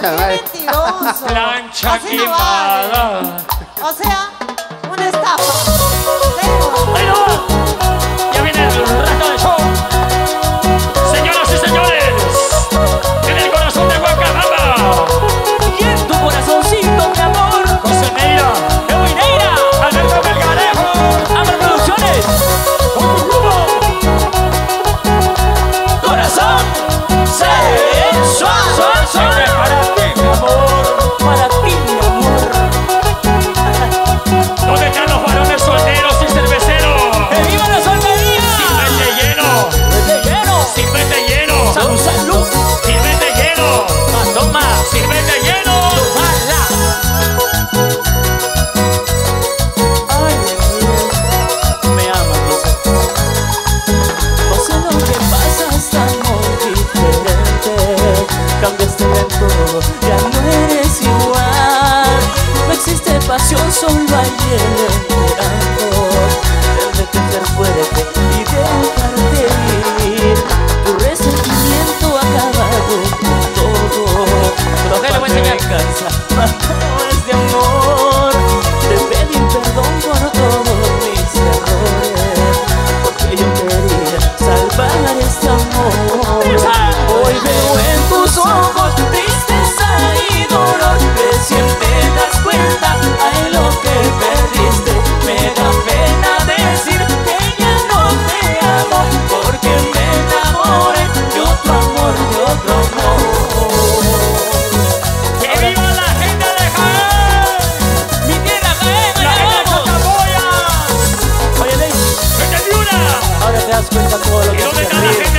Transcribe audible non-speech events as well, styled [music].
¡Qué mentiroso! [laughs] ¡Plancha quemada! O sea, una estafa. imagine todo lo que